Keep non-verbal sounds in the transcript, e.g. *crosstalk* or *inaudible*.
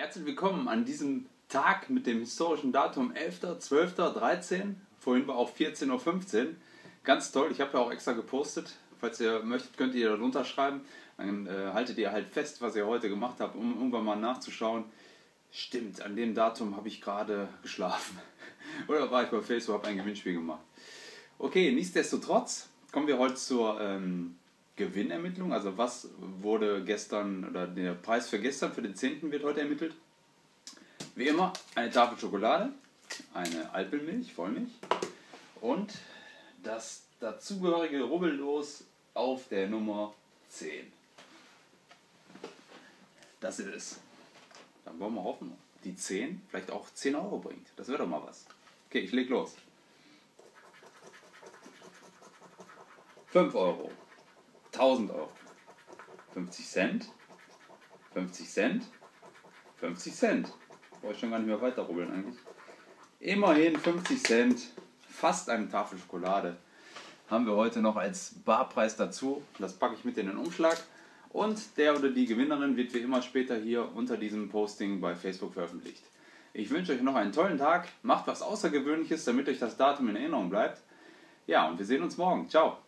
Herzlich willkommen an diesem Tag mit dem historischen Datum 11.12.13. Vorhin war auch 14.15 Uhr. Ganz toll, ich habe ja auch extra gepostet. Falls ihr möchtet, könnt ihr darunter schreiben. Dann äh, haltet ihr halt fest, was ihr heute gemacht habt, um irgendwann mal nachzuschauen. Stimmt, an dem Datum habe ich gerade geschlafen. *laughs* Oder war ich bei Facebook, habe ein Gewinnspiel gemacht. Okay, nichtsdestotrotz kommen wir heute zur ähm, Gewinnermittlung. Also was wurde gestern, oder der Preis für gestern, für den 10. wird heute ermittelt. Wie immer eine Tafel Schokolade, eine Alpenmilch, Vollmilch und das dazugehörige Rubbellos auf der Nummer 10. Das ist es. Dann wollen wir hoffen, die 10 vielleicht auch 10 Euro bringt. Das wäre doch mal was. Okay, ich leg los. 5 Euro. 1000 Euro. 50 Cent. 50 Cent. 50 Cent. Brauche ich schon gar nicht mehr weiter rubbeln eigentlich. Immerhin 50 Cent. Fast eine Tafel Schokolade. Haben wir heute noch als Barpreis dazu. Das packe ich mit in den Umschlag. Und der oder die Gewinnerin wird wie immer später hier unter diesem Posting bei Facebook veröffentlicht. Ich wünsche euch noch einen tollen Tag. Macht was Außergewöhnliches, damit euch das Datum in Erinnerung bleibt. Ja, und wir sehen uns morgen. Ciao.